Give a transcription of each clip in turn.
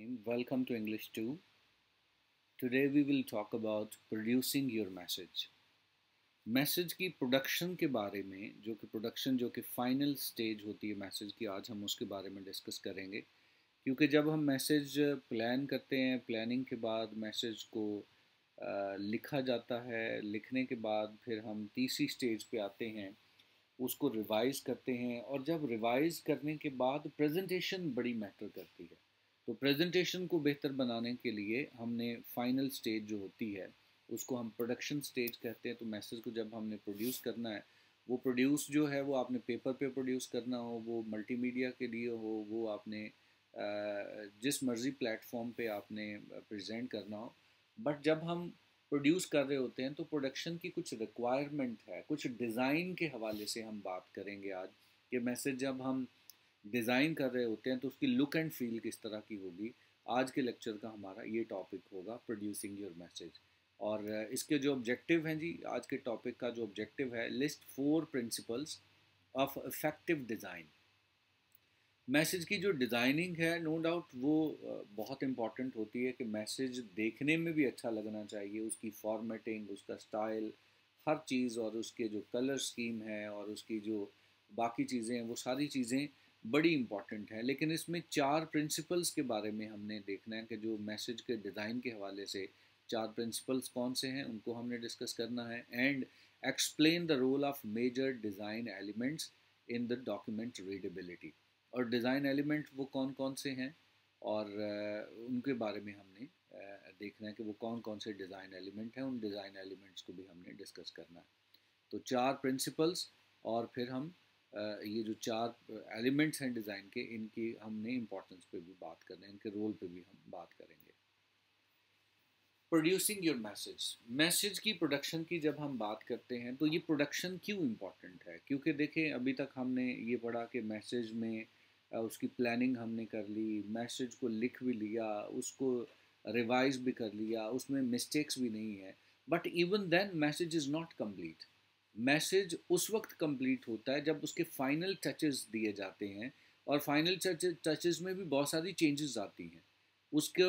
Welcome to English 2. Today we will talk about producing your message. Message की production के बारे में जो कि प्रोडक्शन जो कि फाइनल स्टेज होती है मैसेज की आज हम उसके बारे में डिस्कस करेंगे क्योंकि जब हम मैसेज प्लान करते हैं प्लानिंग के बाद मैसेज को आ, लिखा जाता है लिखने के बाद फिर हम तीसरी स्टेज पे आते हैं उसको रिवाइज़ करते हैं और जब रिवाइज़ करने के बाद प्रेजेंटेशन बड़ी मैटर करती है तो प्रेजेंटेशन को बेहतर बनाने के लिए हमने फाइनल स्टेज जो होती है, उसको हम प्रोडक्शन स्टेज कहते हैं। तो मैसेज को जब हमने प्रोड्यूस करना है, वो प्रोड्यूस जो है, वो आपने पेपर पे प्रोड्यूस करना हो, वो मल्टीमीडिया के लिए हो, वो आपने जिस मर्ज़ी प्लेटफॉर्म पे आपने प्रेजेंट करना हो। बट जब हम प्रोड्यूस कर रहे होते हैं तो प्रोडक्शन की कुछ रिक्वायरमेंट है, कुछ डिज़ाइन के हवाले से हम बात करेंगे आज कि मैसेज जब हम डिज़ाइन कर रहे होते हैं तो उसकी लुक एंड फील किस तरह की होगी, आज के लेक्चर का हमारा ये टॉपिक होगा प्रोड्यूसिंग योर मैसेज और इसके जो ऑब्जेक्टिव हैं जी, आज के टॉपिक का जो ऑब्जेक्टिव है list four principles of effective design message की जो डिज़ाइनिंग है नो no डाउट वो बहुत इंपॉर्टेंट होती है कि मैसेज देखने में भी अच्छा लगना चाहिए, उसकी फॉर्मेटिंग उसका स्टाइल हर चीज़ और उसके जो कलर स्कीम है और उसकी जो बाकी चीज़ें हैं, वो सारी चीज़ें बड़ी इंपॉर्टेंट है। लेकिन इसमें चार प्रिंसिपल्स के बारे में हमने देखना है कि जो मैसेज के डिज़ाइन के हवाले से चार प्रिंसिपल्स कौन से हैं, उनको हमने डिस्कस करना है। And explain the role of major design elements in the document readability. और डिज़ाइन एलिमेंट वो कौन कौन से हैं? और उनके बारे में हमने देखना है कि वो कौन कौन से डिज़ाइन एलिमेंट हैं, उन डिज़ाइन एलिमेंट्स को भी हमने डिस्कस करना है। तो चार प्रिंसिपल्स और फिर हम ये जो चार एलिमेंट्स हैं डिज़ाइन के, इनकी हमने इम्पोर्टेंस पे भी बात करना है, इनके रोल पे भी हम बात करेंगे। प्रोड्यूसिंग योर मैसेज मैसेज की प्रोडक्शन की जब हम बात करते हैं तो ये प्रोडक्शन क्यों इम्पोर्टेंट है? क्योंकि देखें, अभी तक हमने ये पढ़ा कि मैसेज में उसकी प्लानिंग हमने कर ली मैसेज को लिख भी लिया, उसको रिवाइज भी कर लिया, उसमें मिस्टेक्स भी नहीं है। But even then message is not complete message उस वक्त कंप्लीट होता है जब उसके फाइनल टचेस दिए जाते हैं और फाइनल टचेस में भी बहुत सारी चेंजेस आती हैं। उसके,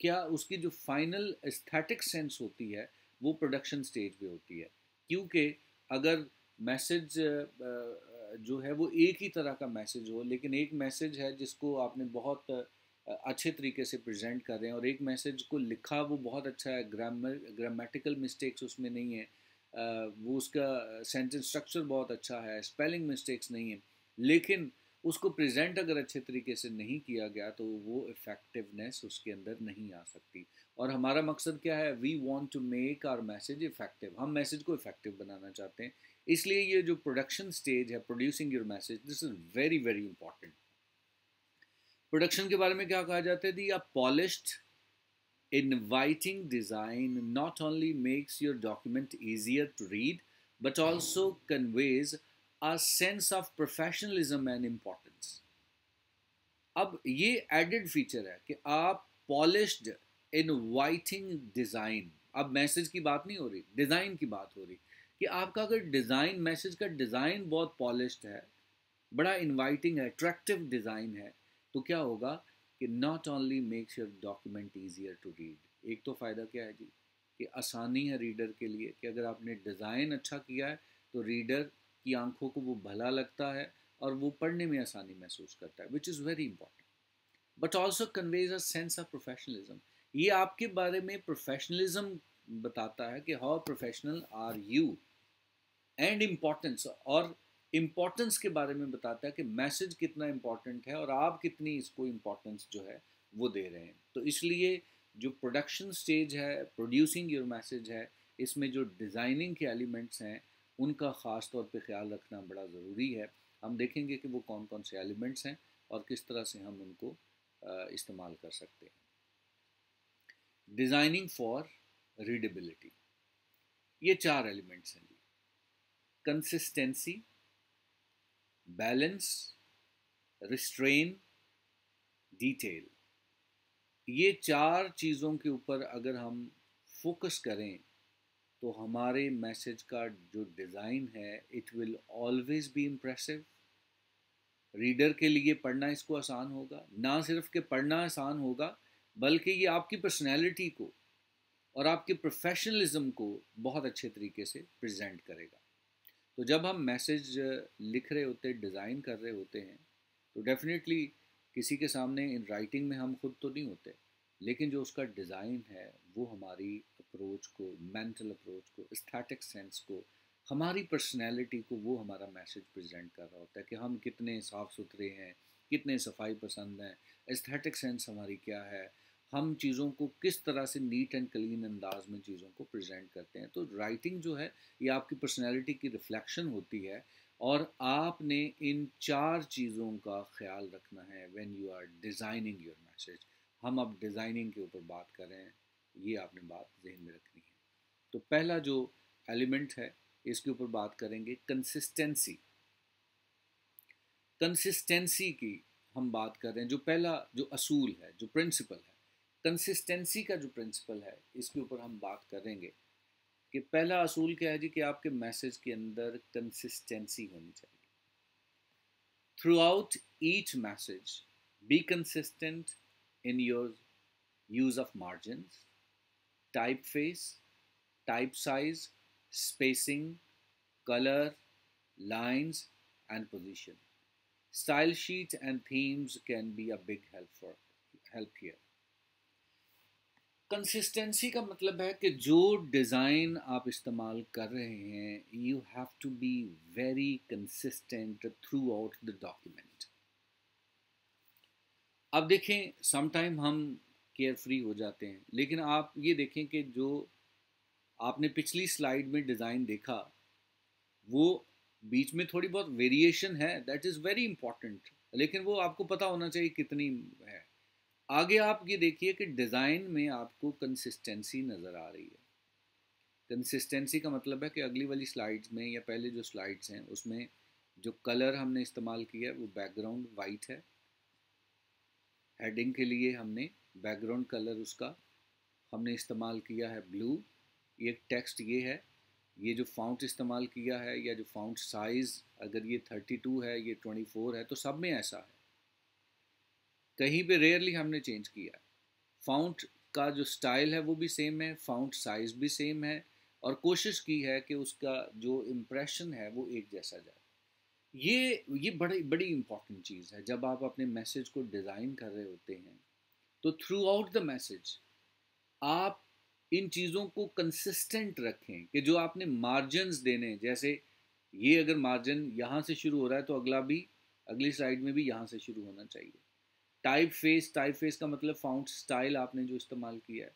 क्या उसकी जो फाइनल एस्थेटिक सेंस होती है, वो प्रोडक्शन स्टेज पे होती है। क्योंकि अगर मैसेज जो है वो एक ही तरह का मैसेज हो, लेकिन एक मैसेज है जिसको आपने बहुत अच्छे तरीके से प्रेजेंट कर रहे हैं और एक मैसेज को लिखा वो बहुत अच्छा है ग्रामर ग्रामेटिकल मिस्टेक्स उसमें नहीं है। वो उसका सेंटेंस स्ट्रक्चर बहुत अच्छा है स्पेलिंग मिस्टेक्स नहीं है, लेकिन उसको प्रेजेंट अगर अच्छे तरीके से नहीं किया गया तो वो इफ़ेक्टिवनेस उसके अंदर नहीं आ सकती। और हमारा मकसद क्या है? We want to make our message effective हम मैसेज को इफ़ेक्टिव बनाना चाहते हैं। इसलिए ये जो प्रोडक्शन स्टेज है producing your message this is very very important production के बारे में क्या कहा जाता है? The a polished inviting design not only makes your document easier to read, but also conveys a sense of professionalism and importance. अब ये added feature है कि आप पॉलिश्ड इनवाइटिंग डिज़ाइन अब मैसेज की बात नहीं हो रही डिज़ाइन की बात हो रही, कि आपका अगर डिज़ाइन मैसेज का डिज़ाइन बहुत पॉलिश्ड है, बड़ा इनवाइटिंग है अट्रैक्टिव डिज़ाइन है तो क्या होगा? कि not only makes your document easier to read एक तो फ़ायदा क्या है जी? कि आसानी है रीडर के लिए कि अगर आपने डिज़ाइन अच्छा किया है तो रीडर की आँखों को वो भला लगता है और वो पढ़ने में आसानी महसूस करता है which is very important but also conveys a sense of professionalism ये आपके बारे में प्रोफेशनलिज्म बताता है कि how professional are you and importance और इम्पोर्टेंस के बारे में बताता है कि मैसेज कितना इम्पोर्टेंट है और आप कितनी इसको इम्पोर्टेंस जो है वो दे रहे हैं। तो इसलिए जो प्रोडक्शन स्टेज है प्रोड्यूसिंग योर मैसेज है, इसमें जो डिज़ाइनिंग के एलिमेंट्स हैं, उनका ख़ास तौर पे ख्याल रखना बड़ा ज़रूरी है। हम देखेंगे कि वो कौन कौन से एलिमेंट्स हैं और किस तरह से हम उनको इस्तेमाल कर सकते हैं। डिज़ाइनिंग फॉर रीडेबिलिटी ये चार एलिमेंट्स हैं जी। कंसिस्टेंसी बैलेंस रिस्ट्रेन डिटेल ये चार चीज़ों के ऊपर अगर हम फोकस करें तो हमारे मैसेज का जो डिज़ाइन है it will always be impressive reader के लिए पढ़ना इसको आसान होगा। ना सिर्फ़ कि पढ़ना आसान होगा, बल्कि ये आपकी पर्सनैलिटी को और आपके प्रोफेशनलिज्म को बहुत अच्छे तरीके से प्रेजेंट करेगा। तो जब हम मैसेज लिख रहे होते हैं डिज़ाइन कर रहे होते हैं तो डेफिनेटली किसी के सामने इन राइटिंग में हम खुद तो नहीं होते, लेकिन जो उसका डिज़ाइन है, वो हमारी अप्रोच को, मेंटल अप्रोच को इस्थेटिक सेंस को, हमारी पर्सनैलिटी को, वो हमारा मैसेज प्रेजेंट कर रहा होता है कि हम कितने साफ़ सुथरे हैं, कितने सफ़ाई पसंद हैं एस्थेटिक सेंस हमारी क्या है हम चीज़ों को किस तरह से नीट एंड क्लीन अंदाज में चीज़ों को प्रेजेंट करते हैं। तो राइटिंग जो है, ये आपकी पर्सनैलिटी की रिफ्लेक्शन होती है और आपने इन चार चीज़ों का ख्याल रखना है when you are designing your message हम अब डिज़ाइनिंग के ऊपर बात कर रहे हैं, ये आपने बात जहन में रखनी है। तो पहला जो एलिमेंट है, इसके ऊपर बात करेंगे कंसिस्टेंसी कंसिस्टेंसी की हम बात कर रहे हैं, जो पहला जो असूल है, जो प्रिंसिपल है कंसिस्टेंसी का जो प्रिंसिपल है इसके ऊपर हम बात करेंगे कि पहला असूल क्या है जी कि आपके मैसेज के अंदर कंसिस्टेंसी होनी चाहिए throughout each message be consistent in your use of margin typeface type size spacing color, lines, and position. Style sheets and themes can be a big help for help here. Consistency का मतलब है कि जो design आप इस्तेमाल कर रहे हैं you have to be very consistent throughout the document अब देखें समटाइम हम केयर फ्री हो जाते हैं, लेकिन आप ये देखें कि जो आपने पिछली स्लाइड में डिज़ाइन देखा, वो बीच में थोड़ी बहुत वेरिएशन है दैट इज़ वेरी इंपॉर्टेंट लेकिन वो आपको पता होना चाहिए कितनी है। आगे आप ये देखिए कि डिज़ाइन में आपको कंसिस्टेंसी नज़र आ रही है। कंसिस्टेंसी का मतलब है कि अगली वाली स्लाइड्स में या पहले जो स्लाइड्स हैं, उसमें जो कलर हमने इस्तेमाल किया है, वो बैकग्राउंड वाइट है। हेडिंग के लिए हमने बैकग्राउंड कलर उसका हमने इस्तेमाल किया है ब्लू ये टेक्स्ट ये है, ये जो फाउंट इस्तेमाल किया है या जो फाउंट साइज़ अगर ये 32 है, ये 24 है तो सब में ऐसा है। कहीं पे रेयरली हमने चेंज किया फाउंट का जो स्टाइल है वो भी सेम है फाउंट साइज़ भी सेम है और कोशिश की है कि उसका जो इम्प्रेशन है वो एक जैसा जाए। ये ये बड़ी बड़ी इंपॉर्टेंट चीज़ है। जब आप अपने मैसेज को डिज़ाइन कर रहे होते हैं तो थ्रू आउट द मैसेज आप इन चीज़ों को कंसिस्टेंट रखें कि जो आपने मार्जिनस देने जैसे ये अगर मार्जिन यहाँ से शुरू हो रहा है तो अगला भी, अगली साइड में भी यहाँ से शुरू होना चाहिए। टाइप फेस टाइप फेस का मतलब फाउंट स्टाइल आपने जो इस्तेमाल किया है।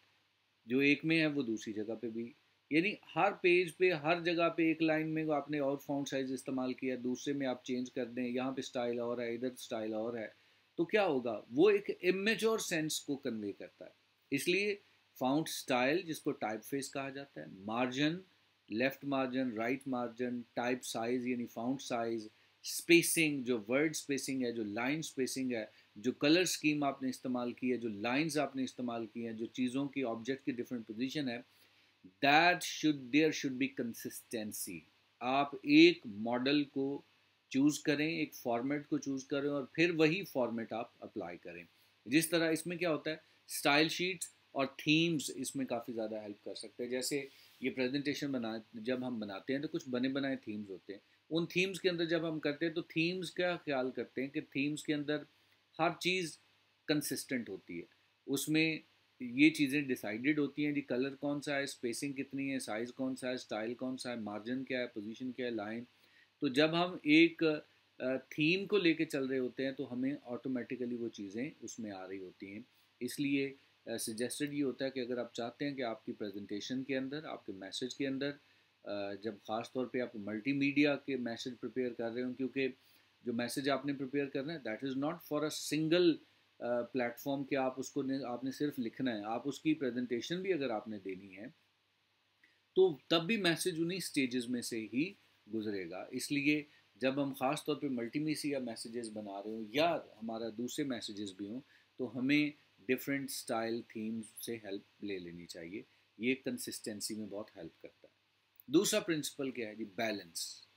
जो एक में है, वो दूसरी जगह पे भी। यानी हर पेज पे, हर जगह पे एक लाइन में आपने और फाउंट साइज़ इस्तेमाल किया दूसरे में आप चेंज कर दें, यहाँ पे स्टाइल और है, इधर स्टाइल और है तो क्या होगा? वो एक इमेजोर सेंस को कन्वे करता है। इसलिए फाउंट स्टाइल जिसको टाइप फेस कहा जाता है margin left margin right margin type size यानी फाउंट साइज़ स्पेसिंग जो वर्ड स्पेसिंग है, जो लाइन स्पेसिंग है जो कलर स्कीम आपने इस्तेमाल की है, जो लाइंस आपने इस्तेमाल की हैं, जो चीज़ों की ऑब्जेक्ट की डिफरेंट पोजीशन है that should there should be consistency आप एक मॉडल को चूज़ करें, एक फॉर्मेट को चूज़ करें और फिर वही फॉर्मेट आप अप्लाई करें। जिस तरह इसमें क्या होता है स्टाइल शीट्स और थीम्स इसमें काफ़ी ज़्यादा हेल्प कर सकते हैं। जैसे ये प्रेजेंटेशन बना, जब हम बनाते हैं तो कुछ बने बनाए थीम्स होते हैं। उन थीम्स के अंदर जब हम करते हैं तो थीम्स का ख्याल करते हैं कि थीम्स के अंदर हर चीज़ कंसिस्टेंट होती है। उसमें ये चीज़ें डिसाइडेड होती हैं जी कलर कौन सा है स्पेसिंग कितनी है साइज़ कौन सा है स्टाइल कौन सा है मार्जिन क्या है पोजीशन क्या है लाइन तो जब हम एक थीम को लेके चल रहे होते हैं तो हमें ऑटोमेटिकली वो चीज़ें उसमें आ रही होती हैं। इसलिए सजेस्टेड ये होता है कि अगर आप चाहते हैं कि आपकी प्रेजेंटेशन के अंदर, आपके मैसेज के अंदर जब ख़ास तौर पे आप मल्टीमीडिया के मैसेज प्रिपेयर कर रहे हो, क्योंकि जो मैसेज आपने प्रिपेयर करना है that is not for a single platform कि आप उसको आपने सिर्फ़ लिखना है। आप उसकी प्रेजेंटेशन भी अगर आपने देनी है तो तब भी मैसेज उन्हीं स्टेजेस में से ही गुजरेगा। इसलिए जब हम ख़ास तौर पे मल्टीमीडिया मैसेजेस बना रहे हो या हमारा दूसरे मैसेजेस भी हों तो हमें डिफरेंट स्टाइल थीम्स से हेल्प ले लेनी चाहिए। ये कंसिस्टेंसी में बहुत हेल्प करता है। दूसरा प्रिंसिपल क्या है जी? बैलेंस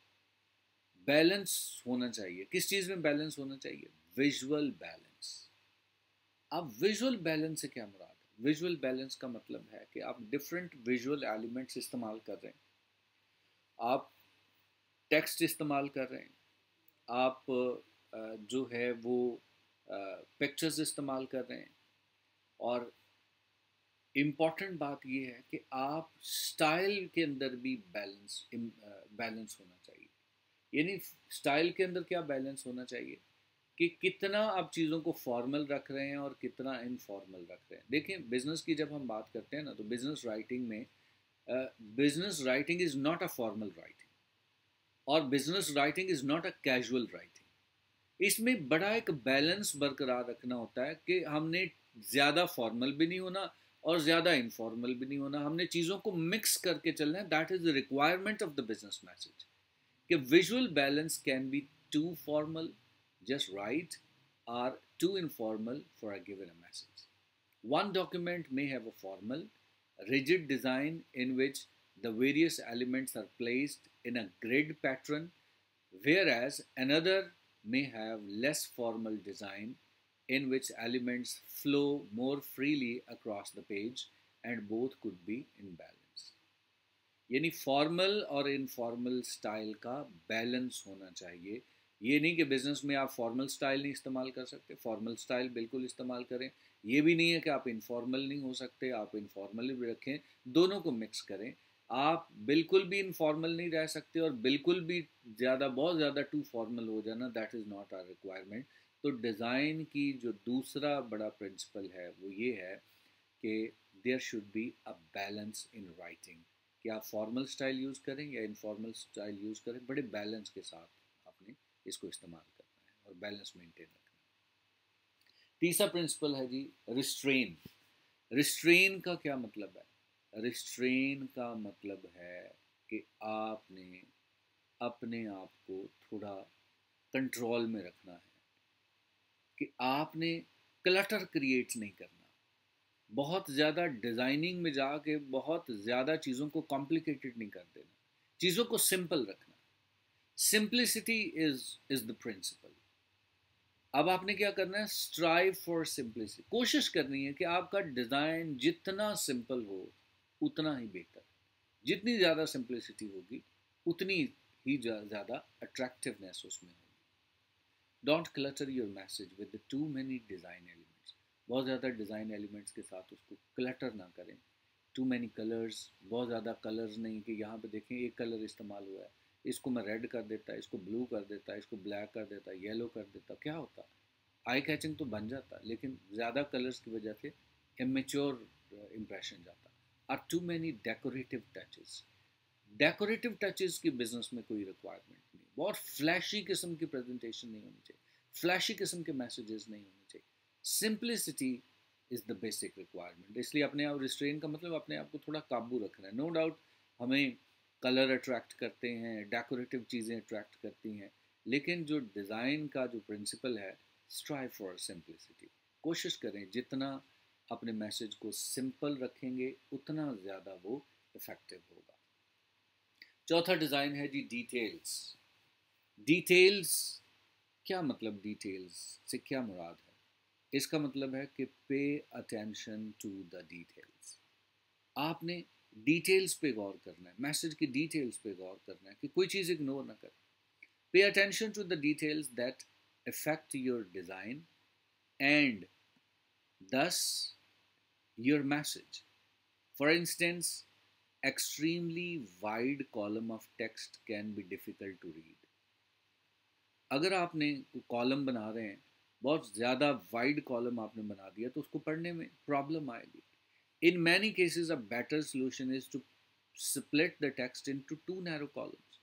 बैलेंस होना चाहिए। किस चीज़ में बैलेंस होना चाहिए? Visual balance. अब विजुअल बैलेंस से क्या मुराद है? विजुअल बैलेंस का मतलब है कि आप डिफरेंट विजुअल एलिमेंट्स इस्तेमाल कर रहे हैं। आप टेक्स्ट इस्तेमाल कर रहे हैं। आप जो है वो पिक्चर्स इस्तेमाल कर रहे हैं। और इंपॉर्टेंट बात ये है कि आप स्टाइल के अंदर भी बैलेंस बैलेंस होना चाहिए। यानी स्टाइल के अंदर क्या बैलेंस होना चाहिए? कि कितना आप चीज़ों को फॉर्मल रख रहे हैं और कितना इनफॉर्मल रख रहे हैं। देखें बिज़नेस की जब हम बात करते हैं ना तो बिज़नेस राइटिंग में business writing is not a formal writing और business writing is not a casual writing इसमें बड़ा एक बैलेंस बरकरार रखना होता है कि हमने ज़्यादा फॉर्मल भी नहीं होना और ज़्यादा इनफॉर्मल भी नहीं होना। हमने चीज़ों को मिक्स करके चलना है। That is the requirement of the business message कि visual balance can be too formal just right or too informal for a given a message one document may have a formal rigid design in which the various elements are placed in a grid pattern whereas another may have less formal design in which elements flow more freely across the page and both could be in balance यानी formal और informal style का balance होना चाहिए। ये नहीं कि business में आप फॉर्मल स्टाइल नहीं इस्तेमाल कर सकते। फॉर्मल स्टाइल बिल्कुल इस्तेमाल करें। ये भी नहीं है कि आप इनफॉर्मल नहीं हो सकते, आप इनफॉर्मल भी रखें। दोनों को मिक्स करें। आप बिल्कुल भी इनफॉर्मल नहीं रह सकते और बिल्कुल भी ज़्यादा, बहुत ज़्यादा टू फॉर्मल हो जाना that is not our requirement तो डिज़ाइन की जो दूसरा बड़ा प्रिंसिपल है, वो ये है कि there should be a balance in writing कि आप फॉर्मल स्टाइल यूज़ करें या इनफॉर्मल स्टाइल यूज़ करें, बड़े बैलेंस के साथ आपने इसको इस्तेमाल करना है और बैलेंस मेंटेन रखना है। तीसरा प्रिंसिपल है जी रिस्ट्रेन रिस्ट्रेन का क्या मतलब है? रिस्ट्रेन का मतलब है कि आपने अपने आप को थोड़ा कंट्रोल में रखना है कि आपने क्लटर क्रिएट नहीं करना। बहुत ज़्यादा डिज़ाइनिंग में जाके बहुत ज़्यादा चीज़ों को कॉम्प्लिकेटेड नहीं कर देना। चीज़ों को सिंपल रखना। Simplicity is is the principle अब आपने क्या करना है? स्ट्राइव फॉर सिंप्लिसिटी कोशिश करनी है कि आपका डिज़ाइन जितना सिंपल हो, उतना ही बेहतर। जितनी ज़्यादा सिंप्लिसिटी होगी, उतनी ही ज़्यादा अट्रैक्टिवनेस उसमें होगी। Don't clutter your message with too many design elements बहुत ज़्यादा डिज़ाइन एलिमेंट्स के साथ उसको क्लटर ना करें। टू मैनी कलर्स बहुत ज़्यादा कलर्स नहीं कि यहाँ पे देखें, एक कलर इस्तेमाल हुआ है। इसको मैं रेड कर देता, इसको ब्लू कर देता, इसको ब्लैक कर देता येलो कर देता, क्या होता? आई कैचिंग तो बन जाता, लेकिन ज़्यादा कलर्स की वजह से इमेच्योर इम्प्रेशन जाता। Or too many decorative touches decorative touches की बिज़नेस में कोई रिक्वायरमेंट नहीं। बहुत फ्लैशी किस्म की प्रेजेंटेशन नहीं होनी चाहिए। फ्लैशी किस्म के मैसेजेस नहीं होने चाहिए। Simplicity is the basic requirement इसलिए अपने आप रिस्ट्रेन का मतलब अपने आप को थोड़ा काबू रखना है। नो no डाउट हमें कलर अट्रैक्ट करते हैं डेकोरेटिव चीज़ें अट्रैक्ट करती हैं, लेकिन जो डिज़ाइन का जो प्रिंसिपल है स्ट्राइव फॉर सिंप्लिसिटी कोशिश करें, जितना अपने मैसेज को सिंपल रखेंगे, उतना ज़्यादा वो इफ़ेक्टिव होगा। चौथा डिज़ाइन है जी डिटेल्स डिटेल्स क्या मतलब डिटेल्स से क्या मुराद है? इसका मतलब है कि pay attention to the details आपने डिटेल्स पे गौर करना है मैसेज की डिटेल्स पे गौर करना है कि कोई चीज़ इग्नोर ना करें। Pay attention to the details that affect your design and thus your message for instance extremely wide column of text can be difficult to read अगर आपने कॉलम बना रहे हैं बहुत ज़्यादा वाइड कॉलम आपने बना दिया तो उसको पढ़ने में प्रॉब्लम आएगी। In many cases a better solution is to split the text into two narrow columns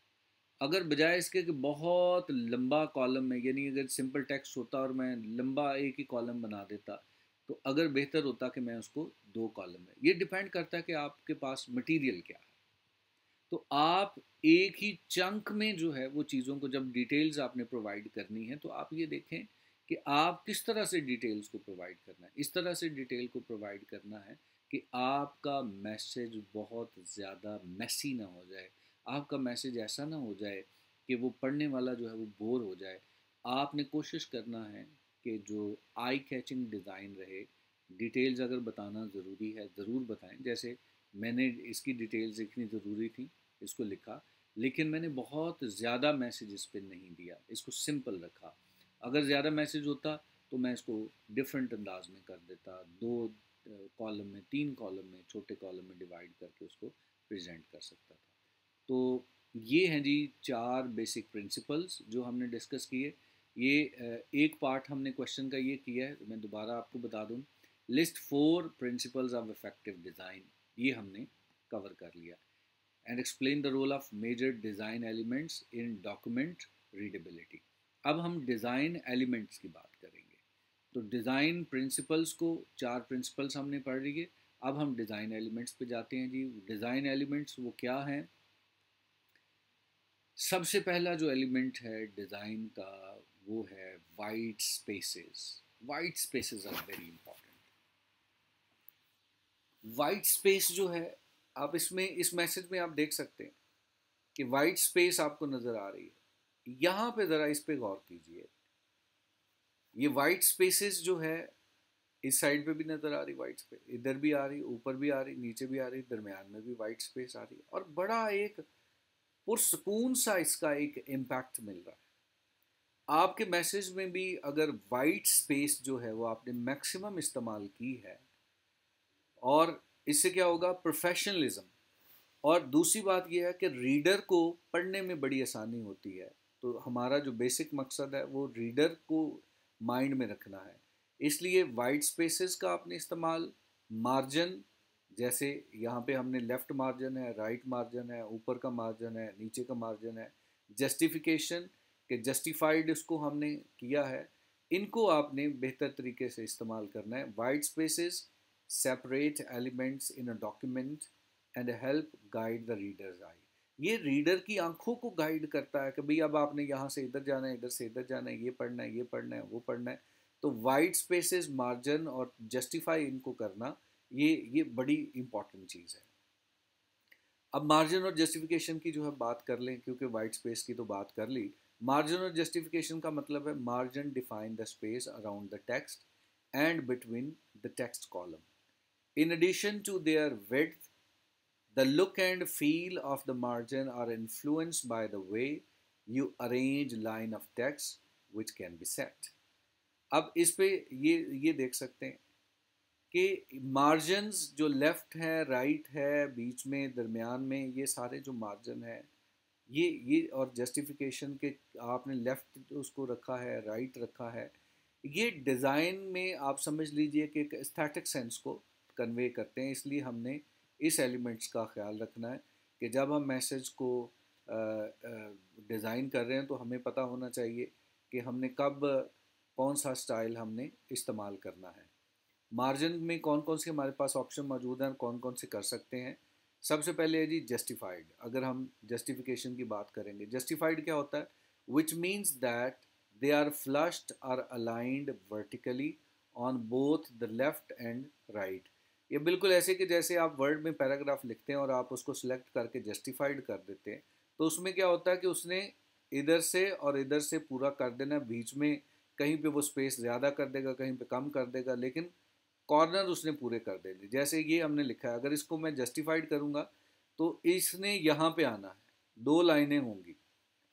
अगर बजाय इसके कि बहुत लंबा कॉलम में यानी अगर सिंपल टेक्स्ट होता और मैं लंबा एक ही कॉलम बना देता तो अगर बेहतर होता कि मैं उसको दो कॉलम में। ये डिपेंड करता है कि आपके पास मटेरियल क्या है। तो आप एक ही चंक में जो है, वो चीज़ों को जब डिटेल्स आपने प्रोवाइड करनी है तो आप ये देखें कि आप किस तरह से डिटेल्स को प्रोवाइड करना है? इस तरह से डिटेल को प्रोवाइड करना है कि आपका मैसेज बहुत ज़्यादा मैसी ना हो जाए। आपका मैसेज ऐसा ना हो जाए कि वो पढ़ने वाला जो है वो बोर हो जाए। आपने कोशिश करना है कि जो आई कैचिंग डिज़ाइन रहे, डिटेल्स अगर बताना ज़रूरी है, ज़रूर बताएँ। जैसे मैंने इसकी डिटेल्स लिखनी ज़रूरी थी, इसको लिखा, लेकिन मैंने बहुत ज़्यादा मैसेज इस पर नहीं दिया, इसको सिंपल रखा। अगर ज़्यादा मैसेज होता तो मैं इसको डिफरेंट अंदाज में कर देता। दो कॉलम में, तीन कॉलम में, छोटे कॉलम में डिवाइड करके उसको प्रेजेंट कर सकता था। तो ये हैं जी चार बेसिक प्रिंसिपल्स जो हमने डिस्कस किए। ये एक पार्ट हमने क्वेश्चन का ये किया है, मैं दोबारा आपको बता दूँ। List four principles of effective design ये हमने कवर कर लिया। And explain the role of major design elements in document readability अब हम डिज़ाइन एलिमेंट्स की बात करेंगे। तो डिज़ाइन प्रिंसिपल्स को चार प्रिंसिपल्स हमने पढ़ लिए। अब हम डिज़ाइन एलिमेंट्स पे जाते हैं जी। डिज़ाइन एलिमेंट्स वो क्या हैं? सबसे पहला जो एलिमेंट है डिज़ाइन का, वो है white spaces white spaces are very important white space जो है, आप इसमें, इस मैसेज में आप देख सकते हैं कि वाइट स्पेस आपको नज़र आ रही है। यहाँ पे ज़रा इस पे गौर कीजिए। ये वाइट स्पेसेस जो है, इस साइड पे भी नज़र आ रही वाइट स्पेस इधर भी आ रही, ऊपर भी आ रही, नीचे भी आ रही, दरमियान में भी वाइट स्पेस आ रही और बड़ा एक पुरसकून सा इसका एक इम्पैक्ट मिल रहा है। आपके मैसेज में भी अगर वाइट स्पेस जो है, वो आपने मैक्सिमम इस्तेमाल की है और इससे क्या होगा? प्रोफेशनलिज्म और दूसरी बात यह है कि रीडर को पढ़ने में बड़ी आसानी होती है। तो हमारा जो बेसिक मकसद है, वो रीडर को माइंड में रखना है। इसलिए वाइट स्पेसेस का आपने इस्तेमाल मार्जिन जैसे यहाँ पे हमने लेफ़्ट मार्जिन है राइट मार्जिन है, ऊपर का मार्जिन है, नीचे का मार्जिन है जस्टिफिकेशन के जस्टिफाइड इसको हमने किया है, इनको आपने बेहतर तरीके से इस्तेमाल करना है। White spaces separate elements in a document and help guide the readers eye ये रीडर की आँखों को गाइड करता है कि भाई अब आपने यहाँ से इधर जाना है, इधर से इधर जाना है, ये पढ़ना है, ये पढ़ना है, वो पढ़ना है। तो वाइट स्पेसेस मार्जिन और जस्टिफाई इनको करना, ये ये बड़ी इंपॉर्टेंट चीज़ है। अब मार्जिन और जस्टिफिकेशन की जो है बात कर लें, क्योंकि वाइट स्पेस की तो बात कर ली। मार्जिन और जस्टिफिकेशन का मतलब है margin define the space around the text and between the text column in addition to their width The look and feel of the margin are influenced by the way you arrange line of text, which can be set. अब इस पे ये ये देख सकते हैं कि margins जो लेफ़्ट है राइट है, बीच में, दरमियान में, ये सारे जो मार्जिन है, ये ये और जस्टिफिकेशन के आपने लेफ़्ट उसको रखा है राइट रखा है, ये डिज़ाइन में आप समझ लीजिए कि एक एस्थेटिक सेंस को कन्वे करते हैं, इसलिए हमने इस एलिमेंट्स का ख्याल रखना है कि जब हम मैसेज को डिज़ाइन कर रहे हैं तो हमें पता होना चाहिए कि हमने कब, कौन सा स्टाइल हमने इस्तेमाल करना है। मार्जिन में कौन कौन से हमारे पास ऑप्शन मौजूद हैं कौन कौन से कर सकते हैं? सबसे पहले है जी जस्टिफाइड अगर हम जस्टिफिकेशन की बात करेंगे। जस्टिफाइड क्या होता है? Which means that they are flushed or aligned vertically on both the left and right ये बिल्कुल ऐसे कि जैसे आप वर्ड में पैराग्राफ लिखते हैं और आप उसको सिलेक्ट करके जस्टिफाइड कर देते हैं तो उसमें क्या होता है कि उसने इधर से और इधर से पूरा कर देना बीच में कहीं पे वो स्पेस ज़्यादा कर देगा, कहीं पे कम कर देगा, लेकिन कॉर्नर उसने पूरे कर देंगे जैसे ये हमने लिखा है, अगर इसको मैं जस्टिफाइड करूँगा तो इसने यहाँ पे आना है, दो लाइनें होंगी।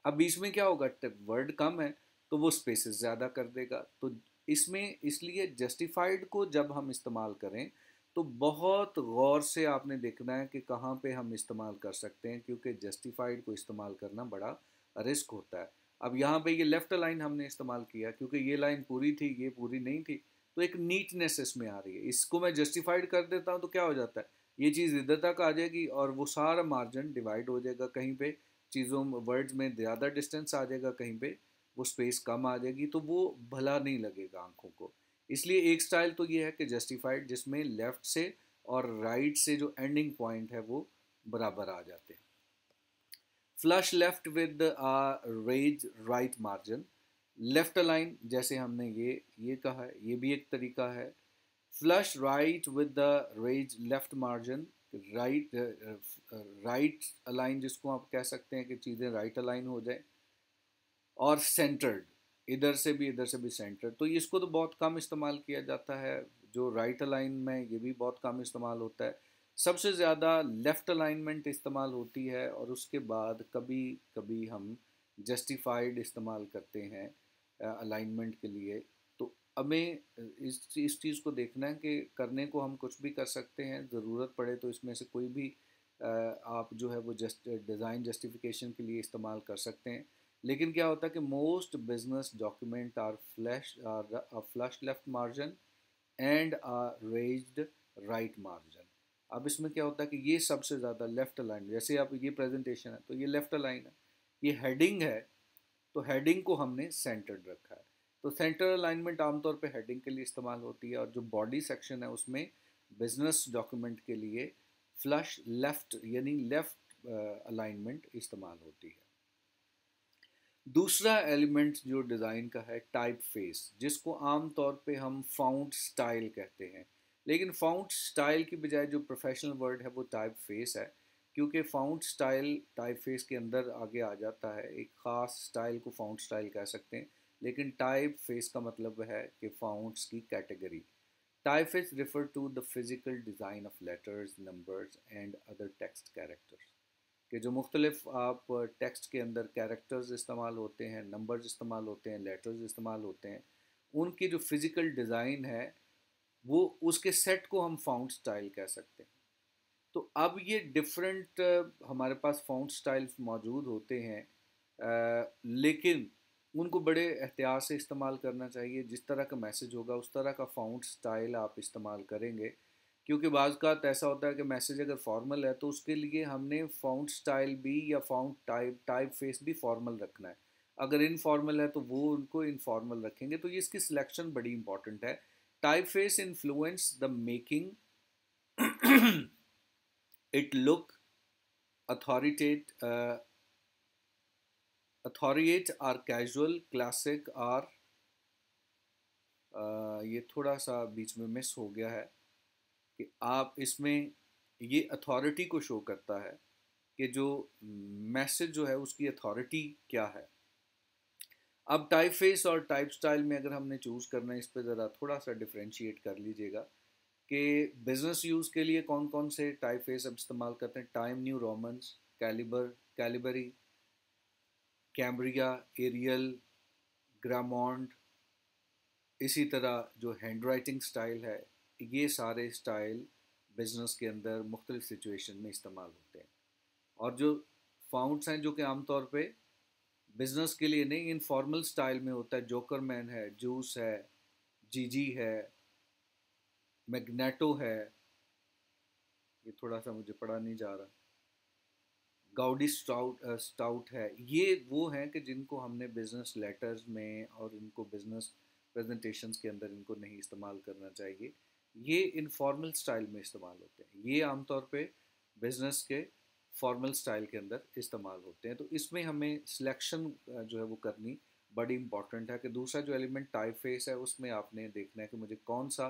अब बीच में क्या होगा वर्ड कम है तो वो स्पेसेस ज़्यादा कर देगा। तो इसमें इसलिए जस्टिफाइड को जब हम इस्तेमाल करें तो बहुत गौर से आपने देखना है कि कहाँ पे हम इस्तेमाल कर सकते हैं, क्योंकि जस्टिफाइड को इस्तेमाल करना बड़ा रिस्क होता है। अब यहाँ पे ये लेफ़्ट लाइन हमने इस्तेमाल किया, क्योंकि ये लाइन पूरी थी, ये पूरी नहीं थी तो एक नीटनेस इसमें आ रही है। इसको मैं जस्टिफाइड कर देता हूँ तो क्या हो जाता है? ये चीज़ इधर तक आ जाएगी और वो सारा मार्जिन डिवाइड हो जाएगा कहीं पे, चीज़ों वर्ड्स में ज़्यादा डिस्टेंस आ जाएगा कहीं पे, वो स्पेस कम आ जाएगी तो वो भला नहीं लगेगा आँखों को। इसलिए एक स्टाइल तो ये है कि जस्टिफाइड, जिसमें लेफ़्ट से और राइट right से जो एंडिंग पॉइंट है वो बराबर आ जाते हैं। Flush left with rage right margin. Left line जैसे हमने ये ये कहा है, ये भी एक तरीका है। Flush right with the rage left margin, right right align जिसको आप कह सकते हैं कि चीज़ें राइट अलाइन हो जाए। और सेंटर्ड इधर से भी, इधर से भी सेंटर तो इसको तो बहुत कम इस्तेमाल किया जाता है। जो राइट अलाइन में ये भी बहुत कम इस्तेमाल होता है। सबसे ज़्यादा लेफ़्ट अलाइनमेंट इस्तेमाल होती है और उसके बाद कभी कभी हम जस्टिफाइड इस्तेमाल करते हैं अलाइनमेंट के लिए। तो हमें इस इस चीज़ को देखना है कि करने को हम कुछ भी कर सकते हैं। ज़रूरत पड़े तो इसमें से कोई भी आप जो है वो जस्ट डिज़ाइन जस्टिफिकेशन के लिए इस्तेमाल कर सकते हैं। लेकिन क्या होता है कि most business document are flash or flush left margin and are raised right margin अब इसमें क्या होता है कि ये सबसे ज़्यादा लेफ़्ट अलाइन जैसे आप ये प्रेजेंटेशन है तो ये लेफ़्ट अलाइन है। ये हेडिंग है तो हेडिंग को हमने सेंटर्ड रखा है। तो सेंटर अलाइनमेंट आमतौर पे हेडिंग के लिए इस्तेमाल होती है और जो बॉडी सेक्शन है उसमें बिज़नेस डॉक्यूमेंट के लिए फ्लश लेफ़्ट यानी लेफ़्ट अलाइनमेंट इस्तेमाल होती है। दूसरा एलिमेंट जो डिज़ाइन का है टाइप फेस जिसको आम तौर पे हम फाउंड स्टाइल कहते हैं। लेकिन फाउंड स्टाइल की बजाय जो प्रोफेशनल वर्ड है, वो टाइप फेस है, क्योंकि फाउंड स्टाइल टाइप फेस के अंदर आगे आ जाता है। एक ख़ास स्टाइल को फाउंड स्टाइल कह सकते हैं, लेकिन टाइप फेस का मतलब है कि फाउंड्स की category typeface refer to the physical design of letters numbers and other text characters कि जो मुख्तलिफ़ आप टेक्स्ट के अंदर कैरेक्टर्स इस्तेमाल होते हैं नंबर्स इस्तेमाल होते हैं लेटर्स इस्तेमाल होते हैं उनकी जो फ़िज़िकल डिज़ाइन है वो उसके सेट को हम फाउंड स्टाइल कह सकते हैं। तो अब ये डिफरेंट हमारे पास फाउंड स्टाइल्स मौजूद होते हैं आ, लेकिन उनको बड़े एहतियात से इस्तेमाल करना चाहिए। जिस तरह का मैसेज होगा उस तरह का फाउंड स्टाइल आप इस्तेमाल करेंगे क्योंकि बाज़ का ऐसा होता है कि मैसेज अगर फॉर्मल है तो उसके लिए हमने फाउंड स्टाइल भी या फाउंड टाइप टाइप फेस भी फॉर्मल रखना है। अगर इनफॉर्मल है तो वो उनको इनफॉर्मल रखेंगे। तो ये इसकी सिलेक्शन बड़ी इंपॉर्टेंट है। Typeface the the making it look authoritative authoritative or casual classic uh, ये थोड़ा सा बीच में मिस हो गया है। कि आप इसमें ये अथॉरिटी को शो करता है कि जो मैसेज जो है उसकी अथॉरिटी क्या है। अब टाइप फेस और टाइप स्टाइल में अगर हमने चूज़ करना है, इस पर ज़रा थोड़ा सा डिफ्रेंशिएट कर लीजिएगा कि बिज़नेस यूज़ के लिए कौन कौन से टाइप फेस अब इस्तेमाल करते हैं। Time New Romans Caliber Calibri Cambria Arial Garamond इसी तरह जो हैंड राइटिंग स्टाइल है। ये सारे स्टाइल बिज़नेस के अंदर मुख्तलिफ़ सिचुएशन में इस्तेमाल होते हैं। और जो फाउंड्स हैं जो कि आमतौर पे बिज़नेस के लिए नहीं इनफॉर्मल स्टाइल में होता है। जोकर मैन है जूस है जीजी है मैग्नेटो है। ये थोड़ा सा मुझे पढ़ा नहीं जा रहा। गाउडी स्टाउट स्टाउट है। ये वो हैं कि जिनको हमने बिज़नेस लेटर्स में और इनको बिज़नेस प्रेजेंटेशंस के अंदर इनको नहीं इस्तेमाल करना चाहिए। ये इनफॉर्मल स्टाइल में इस्तेमाल होते हैं। ये आमतौर पे बिज़नेस के फॉर्मल स्टाइल के अंदर इस्तेमाल होते हैं। तो इसमें हमें सिलेक्शन जो है वो करनी बड़ी इंपॉर्टेंट है कि दूसरा जो एलिमेंट टाइप फेस है, उसमें आपने देखना है कि मुझे कौन सा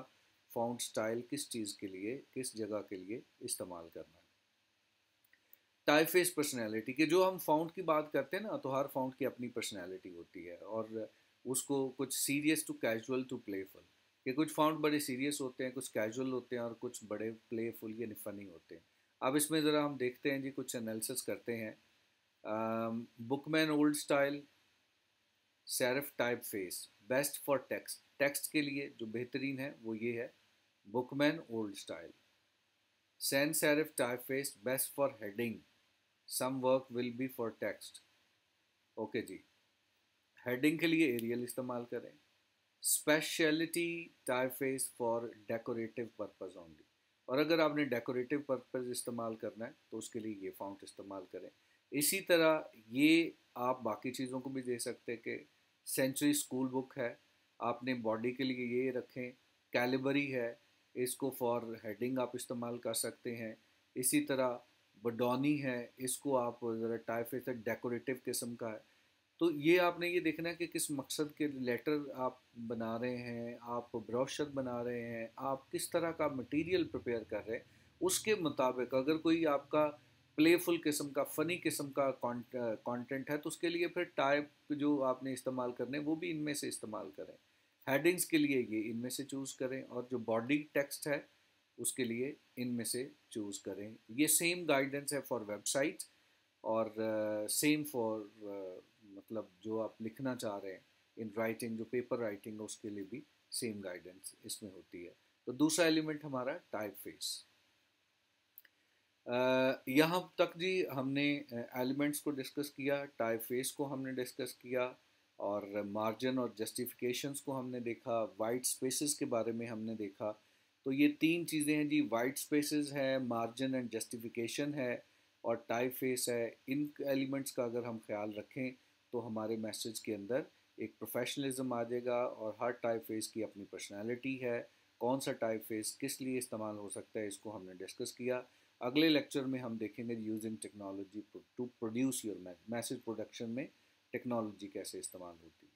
फाउंड स्टाइल किस चीज़ के लिए, किस जगह के लिए इस्तेमाल करना है। टाइप फेस पर्सनैलिटी के जो हम फाउंड की बात करते हैं ना तो हर फाउंड की अपनी पर्सनैलिटी होती है और उसको कुछ serious to casual to playful कि कुछ फाउंड बड़े सीरियस होते हैं, कुछ कैजुअल होते हैं और कुछ बड़े प्लेफुल या फनी होते हैं। अब इसमें ज़रा हम देखते हैं जी, कुछ एनालिसिस करते हैं। Bookman Old Style serif typeface best for text text के लिए जो बेहतरीन है, वो ये है Bookman Old Style sans serif typeface best for heading some work will be for text okay ji. Heading के लिए एरियल इस्तेमाल करें। Speciality typeface for decorative purpose only और अगर आपने डेकोरेटिव पर्पज़ इस्तेमाल करना है तो उसके लिए ये फाउंट इस्तेमाल करें। इसी तरह ये आप बाकी चीज़ों को भी दे सकते हैं कि सेंचुरी स्कूल बुक है, आपने बॉडी के लिए ये रखें कैलिबरी है, इसको फॉर हेडिंग आप इस्तेमाल कर सकते हैं। इसी तरह बडोनी है, इसको आप ज़रा टाइप डेकोरेटिव किस्म का है। तो ये आपने ये देखना है कि किस मकसद के लेटर आप बना रहे हैं, आप ब्रोशर बना रहे हैं, आप किस तरह का मटेरियल प्रिपेयर कर रहे हैं, उसके मुताबिक अगर कोई आपका प्लेफुल किस्म का फ़नी किस्म का कंटेंट है तो उसके लिए फिर टाइप जो आपने इस्तेमाल करने वो भी इनमें से इस्तेमाल करें। हेडिंग्स के लिए ये इनमें से चूज़ करें और जो बॉडी टेक्स्ट है, उसके लिए इनमें से चूज़ करें। ये सेम गाइडेंस है फॉर वेबसाइट और सेम फॉर मतलब जो आप लिखना चाह रहे हैं इन राइटिंग जो पेपर राइटिंग है, उसके लिए भी सेम गाइडेंस इसमें होती है। तो दूसरा एलिमेंट हमारा टाइप फेस यहाँ तक जी हमने एलिमेंट्स को डिस्कस किया टाइप फेस को हमने डिस्कस किया, और मार्जिन और जस्टिफिकेशंस को हमने देखा वाइट स्पेसेस के बारे में हमने देखा। तो ये तीन चीज़ें हैं जी वाइट स्पेसेस है मार्जिन एंड जस्टिफिकेशन है, और टाइप फेस है। इन एलिमेंट्स का अगर हम ख्याल रखें तो हमारे मैसेज के अंदर एक प्रोफेशनलिज्म आ जाएगा और हर टाइप फेस की अपनी पर्सनैलिटी है। कौन सा टाइप फेस किस लिए इस्तेमाल हो सकता है, इसको हमने डिस्कस किया। अगले लेक्चर में हम देखेंगे using technology to produce your message production में टेक्नोलॉजी कैसे इस्तेमाल होती है।